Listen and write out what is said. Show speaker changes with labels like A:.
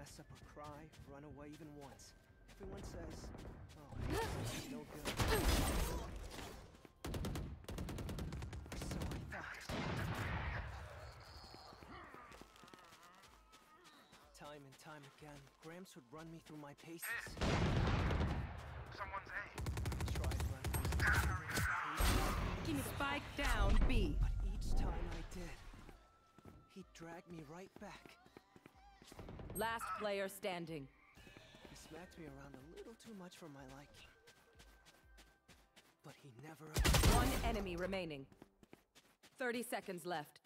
A: mess up or cry, run away even once. Everyone says, oh, he's no good. Or so I thought. Time and time again, Gramps would run me through my paces.
B: Someone's A.
A: Tried running.
C: Ah, Give me spike down B.
A: But each time I did, he'd drag me right back.
C: Last player standing.
A: He smacked me around a little too much for my liking. But he never.
C: One enemy remaining. 30 seconds left.